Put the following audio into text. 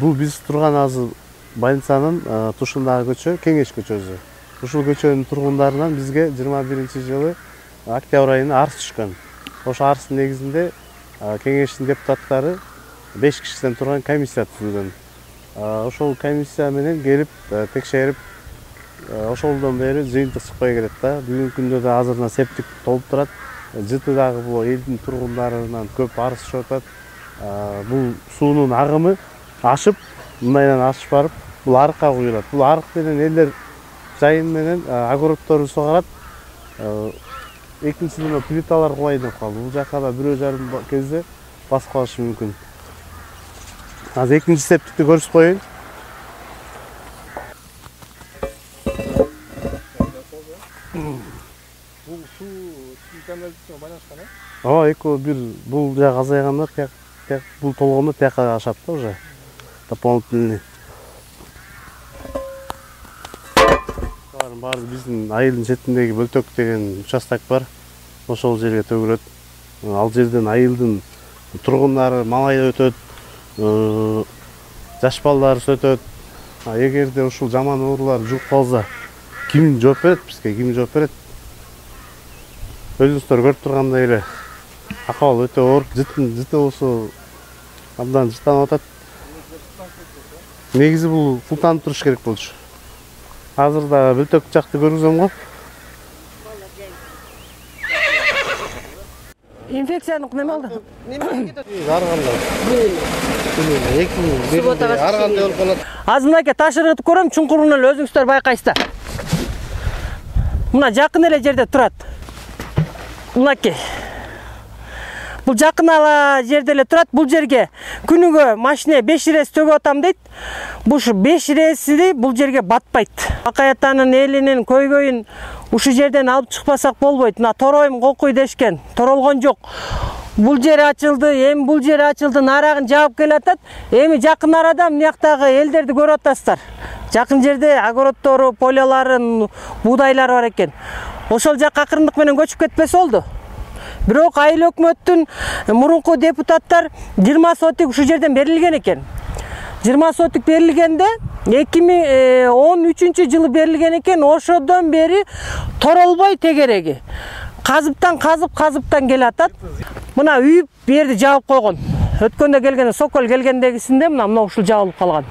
бул биз турган азыр больницанын тушундагы көчө кеңеш көчөсү ушул көчөнүн тургундарынан бизге жыйырма биринчи жылы октябрь айында арыз түшкөн ошол арыздын негизинде кеңештин депутаттары беш кишиден турган комиссия түзүлгөн ошол комиссия менен келип текшерип ошолдон бери жыйынтык чыкпай келет да бүгүнкү күндө да азыр мына септик толуп турат жыты дагы бул элдин тургундарынан көп арыз түшүп атат бул суунун агымы ашып мындайдан ашып барып бул арыкка куюлат. Бул арык менен элдер жайын менен огороддорун сугарат. Экинчиден плиталар кубайын деп калды. Бул жака да бирөө жарым кезде басып калышы мүмкүн. Азыр экинчи септикти көрсөтүп коеюн. Бул суу канализацияга байланышкан э ооба экөө бир бул жак азайганда тияк бул толгондо тияка ашат да уже. Дополнительный. Булардын баары биздин айылдын четиндеги бөлтөк деген участок бар. Ошол жерге төгүлөт ал жерден айылдын тургундары мал айдап өтөт жаш балдарыбыз өтөт эгерде ушул жаман оорулар жугуп калса ким жооп берет бизге ким жооп берет өзүңүздөр көрүп тургандай эле акыбал өтө оор жыты болсо абдан жыттанып атат негизи бул султанып туруш керек болчу. Азыр дагы бөлтөк жакты көргүзөм го. Инфекциялык неме болду ар кандай? Эки миң ар кандай болуп калат? Азыр мынакей таш ыргытып көрөм чуңкурун эле өзүңүздөр байкайсыздар мына жакын эле жерде турат. Мынакей бул жакын ала жерде эле турат. Бул жерге күнүгө машине беш ирес төгүп атам дейт. Ушу беш иреси бул жерге батпайт. Акай атанын элинин көйгөйүн ушул жерден алып чыкпасак болбойт. Мына тороюм кокуй дешкен. Торолгон жок. Бул жер ачылды эми бул жер ачылды нарагын жаап келатат. Эми жакын арада мынияктагы элдерди көрүп атасыздар. Жакын жерде огороддору полялары буудайлары бар экен. Ошол жакка акырындык менен көчүп кетпесе болду. Бирок айыл өкмөттүн мурунку депутаттар жыйырма сотик ушул жерден берилген экен. Жыйырма сотик берилгенде эки миң он үчүнчү жылы берилген экен. Ошодон бери торолбой тегереги. Казыптан казып казыптан келатат мына үйүп бул жерди жаап койгон. Өткөндө келгенде сокол келгендегисинде мына мына ушул жабылып калган.